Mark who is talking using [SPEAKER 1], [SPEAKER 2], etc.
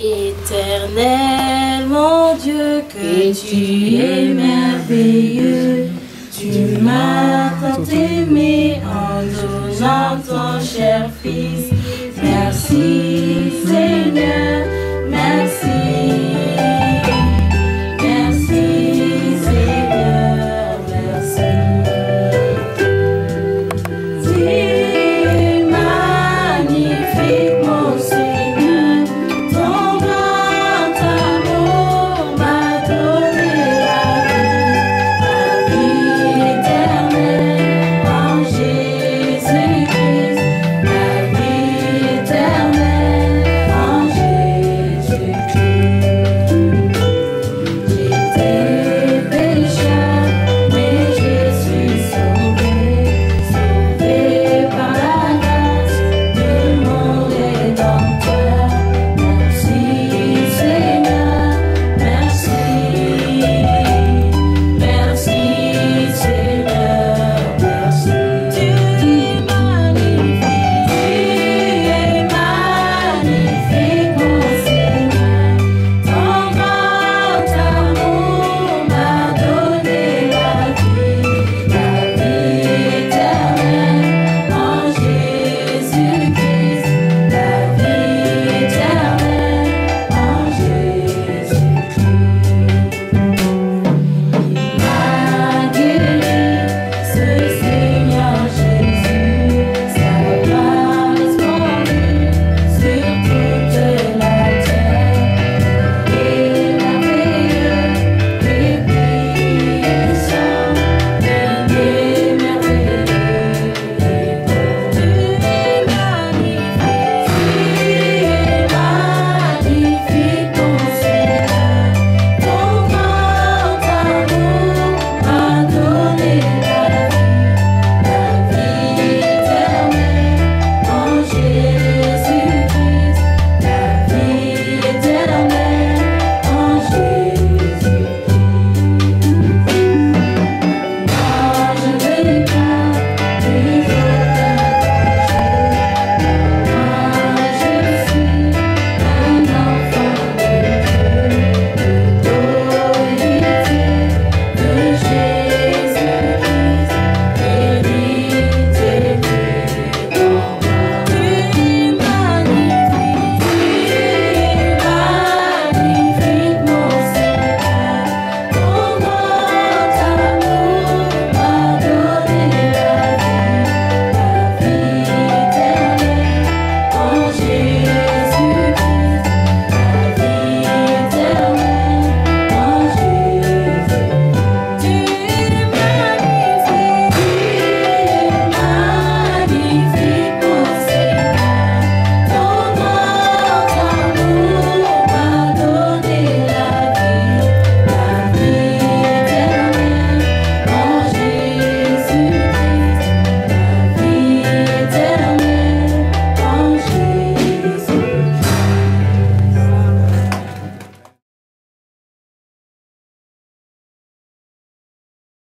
[SPEAKER 1] Éternel mon Dieu, que tu es merveilleux. Tu m'as tant aimé en donnant ton cher Fils. Merci Seigneur.